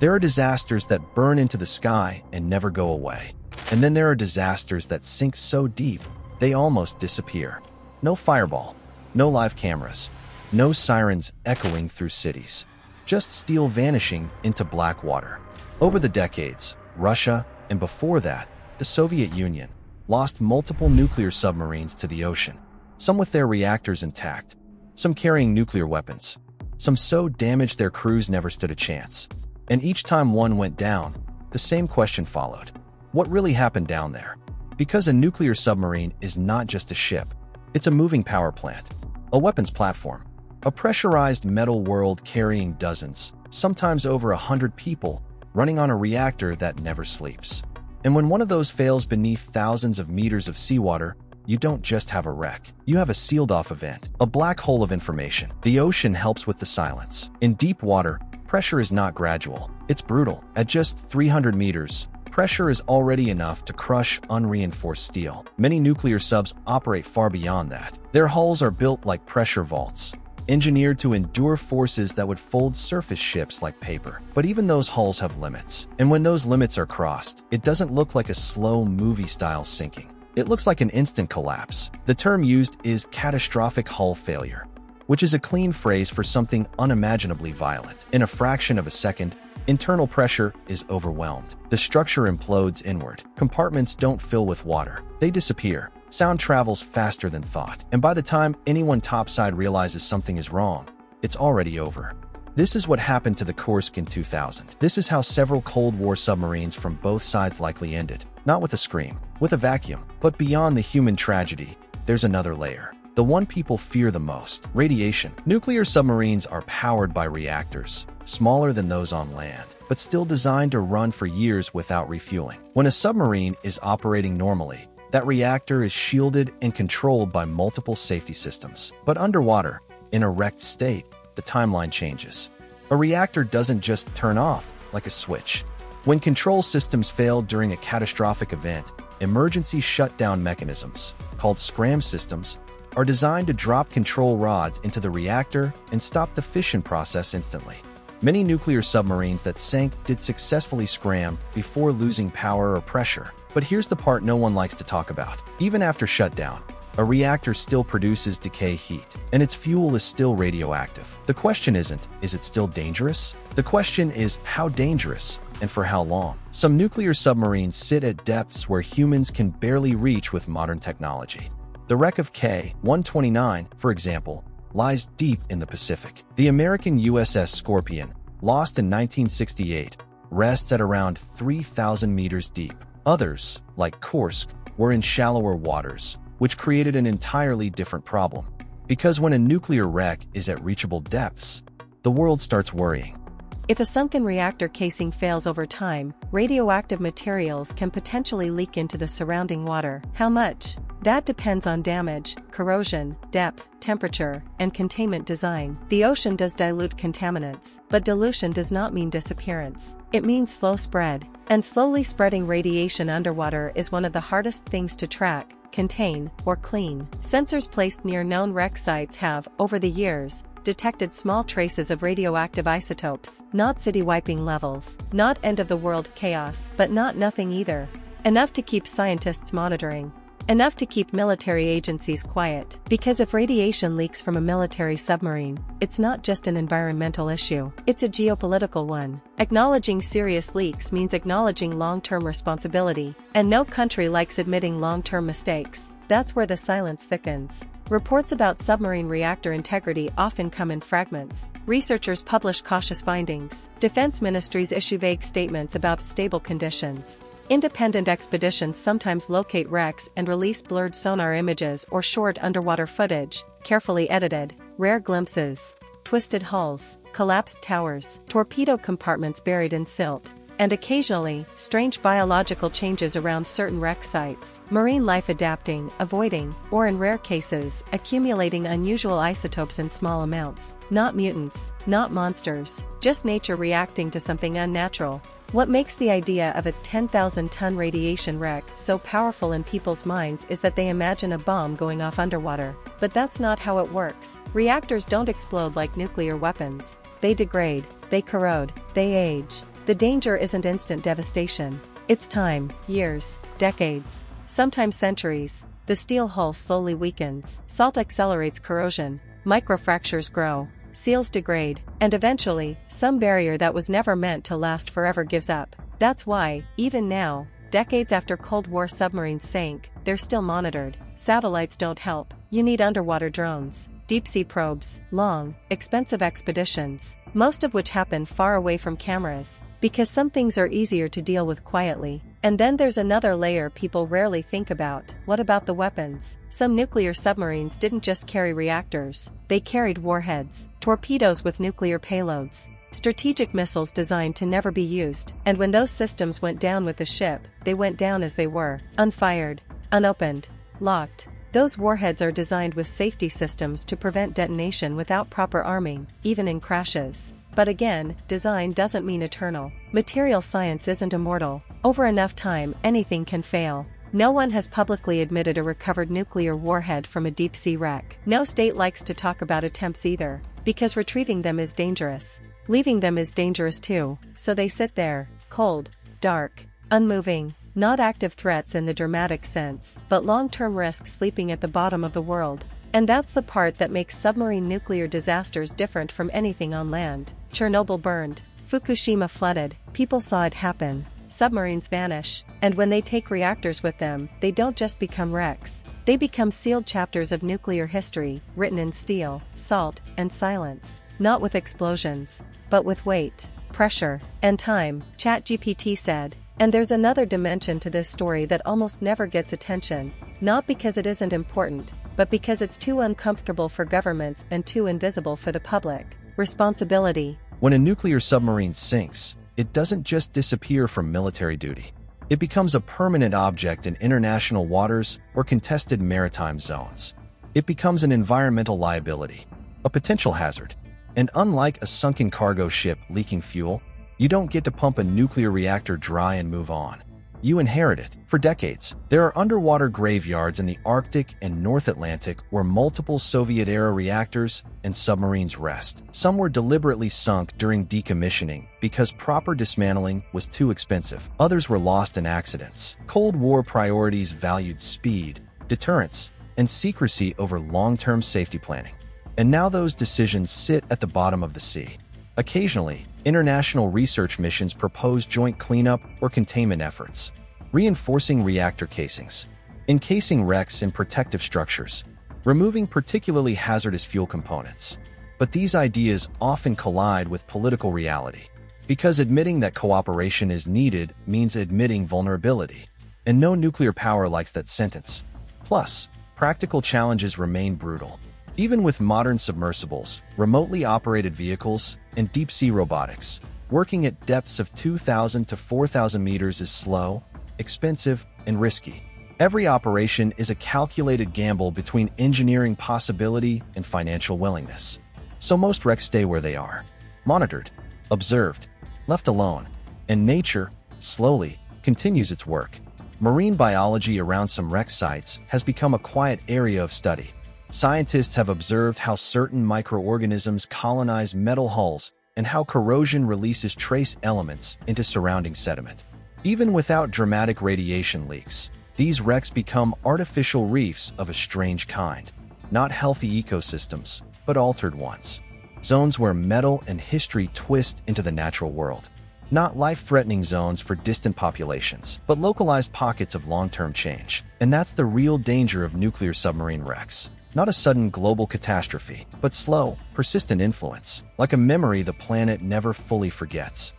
There are disasters that burn into the sky and never go away. And then there are disasters that sink so deep, they almost disappear. No fireball, no live cameras, no sirens echoing through cities. Just steel vanishing into black water. Over the decades, Russia, and before that, the Soviet Union, lost multiple nuclear submarines to the ocean, some with their reactors intact, some carrying nuclear weapons, some so damaged their crews never stood a chance. And each time one went down, the same question followed. What really happened down there? Because a nuclear submarine is not just a ship, it's a moving power plant, a weapons platform, a pressurized metal world carrying dozens, sometimes over a hundred people, running on a reactor that never sleeps. And when one of those fails beneath thousands of meters of seawater, you don't just have a wreck. You have a sealed-off event, a black hole of information. The ocean helps with the silence. In deep water, pressure is not gradual. It's brutal. At just 300 meters, pressure is already enough to crush unreinforced steel. Many nuclear subs operate far beyond that. Their hulls are built like pressure vaults, engineered to endure forces that would fold surface ships like paper. But even those hulls have limits. And when those limits are crossed, it doesn't look like a slow movie-style sinking. It looks like an instant collapse. The term used is catastrophic hull failure, which is a clean phrase for something unimaginably violent. In a fraction of a second, internal pressure is overwhelmed. The structure implodes inward. Compartments don't fill with water. They disappear. Sound travels faster than thought, and by the time anyone topside realizes something is wrong, it's already over. This is what happened to the Kursk in 2000. This is how several Cold War submarines from both sides likely ended. Not with a scream, with a vacuum. But beyond the human tragedy, there's another layer. The one people fear the most radiation. Nuclear submarines are powered by reactors, smaller than those on land, but still designed to run for years without refueling. When a submarine is operating normally, that reactor is shielded and controlled by multiple safety systems. But underwater, in a wrecked state, the timeline changes. A reactor doesn't just turn off like a switch. When control systems fail during a catastrophic event, emergency shutdown mechanisms, called SCRAM systems, are designed to drop control rods into the reactor and stop the fission process instantly. Many nuclear submarines that sank did successfully scram before losing power or pressure. But here's the part no one likes to talk about. Even after shutdown, a reactor still produces decay heat, and its fuel is still radioactive. The question isn't, is it still dangerous? The question is, how dangerous, and for how long? Some nuclear submarines sit at depths where humans can barely reach with modern technology. The wreck of K-129, for example, lies deep in the Pacific. The American USS Scorpion, lost in 1968, rests at around 3,000 meters deep. Others, like Kursk, were in shallower waters, which created an entirely different problem. Because when a nuclear wreck is at reachable depths, the world starts worrying. If a sunken reactor casing fails over time, radioactive materials can potentially leak into the surrounding water. How much? That depends on damage, corrosion, depth, temperature, and containment design. The ocean does dilute contaminants, but dilution does not mean disappearance. It means slow spread. And slowly spreading radiation underwater is one of the hardest things to track, contain, or clean. Sensors placed near known wreck sites have, over the years, detected small traces of radioactive isotopes, not city-wiping levels, not end-of-the-world chaos, but not nothing either. Enough to keep scientists monitoring. Enough to keep military agencies quiet. Because if radiation leaks from a military submarine, it's not just an environmental issue, it's a geopolitical one. Acknowledging serious leaks means acknowledging long-term responsibility, and no country likes admitting long-term mistakes. That's where the silence thickens. Reports about submarine reactor integrity often come in fragments. Researchers publish cautious findings. Defense ministries issue vague statements about stable conditions. Independent expeditions sometimes locate wrecks and release blurred sonar images or short underwater footage, carefully edited, rare glimpses, twisted hulls, collapsed towers, torpedo compartments buried in silt and occasionally, strange biological changes around certain wreck sites, marine life adapting, avoiding, or in rare cases, accumulating unusual isotopes in small amounts. Not mutants, not monsters, just nature reacting to something unnatural. What makes the idea of a 10,000 ton radiation wreck so powerful in people's minds is that they imagine a bomb going off underwater. But that's not how it works. Reactors don't explode like nuclear weapons. They degrade, they corrode, they age. The danger isn't instant devastation. It's time, years, decades, sometimes centuries. The steel hull slowly weakens, salt accelerates corrosion, microfractures grow, seals degrade, and eventually, some barrier that was never meant to last forever gives up. That's why, even now, decades after Cold War submarines sank, they're still monitored. Satellites don't help. You need underwater drones, deep sea probes, long, expensive expeditions, most of which happen far away from cameras, because some things are easier to deal with quietly. And then there's another layer people rarely think about. What about the weapons? Some nuclear submarines didn't just carry reactors, they carried warheads, torpedoes with nuclear payloads, strategic missiles designed to never be used, and when those systems went down with the ship, they went down as they were, unfired, unopened, locked, those warheads are designed with safety systems to prevent detonation without proper arming, even in crashes. But again, design doesn't mean eternal. Material science isn't immortal. Over enough time, anything can fail. No one has publicly admitted a recovered nuclear warhead from a deep sea wreck. No state likes to talk about attempts either, because retrieving them is dangerous. Leaving them is dangerous too, so they sit there, cold, dark, unmoving, not active threats in the dramatic sense, but long-term risks sleeping at the bottom of the world. And that's the part that makes submarine nuclear disasters different from anything on land. Chernobyl burned, Fukushima flooded, people saw it happen, submarines vanish, and when they take reactors with them, they don't just become wrecks. They become sealed chapters of nuclear history, written in steel, salt, and silence. Not with explosions, but with weight, pressure, and time, ChatGPT said. And there's another dimension to this story that almost never gets attention, not because it isn't important, but because it's too uncomfortable for governments and too invisible for the public. Responsibility. When a nuclear submarine sinks, it doesn't just disappear from military duty. It becomes a permanent object in international waters or contested maritime zones. It becomes an environmental liability, a potential hazard. And unlike a sunken cargo ship leaking fuel, you don't get to pump a nuclear reactor dry and move on. You inherit it. For decades, there are underwater graveyards in the Arctic and North Atlantic where multiple Soviet-era reactors and submarines rest. Some were deliberately sunk during decommissioning because proper dismantling was too expensive. Others were lost in accidents. Cold War priorities valued speed, deterrence, and secrecy over long-term safety planning. And now those decisions sit at the bottom of the sea. Occasionally, international research missions propose joint cleanup or containment efforts, reinforcing reactor casings, encasing wrecks in protective structures, removing particularly hazardous fuel components. But these ideas often collide with political reality, because admitting that cooperation is needed means admitting vulnerability, and no nuclear power likes that sentence. Plus, practical challenges remain brutal. Even with modern submersibles, remotely operated vehicles, and deep-sea robotics, working at depths of 2,000 to 4,000 meters is slow, expensive, and risky. Every operation is a calculated gamble between engineering possibility and financial willingness. So most wrecks stay where they are, monitored, observed, left alone, and nature, slowly, continues its work. Marine biology around some wreck sites has become a quiet area of study. Scientists have observed how certain microorganisms colonize metal hulls and how corrosion releases trace elements into surrounding sediment. Even without dramatic radiation leaks, these wrecks become artificial reefs of a strange kind. Not healthy ecosystems, but altered ones. Zones where metal and history twist into the natural world. Not life-threatening zones for distant populations, but localized pockets of long-term change. And that's the real danger of nuclear submarine wrecks. Not a sudden global catastrophe, but slow, persistent influence, like a memory the planet never fully forgets.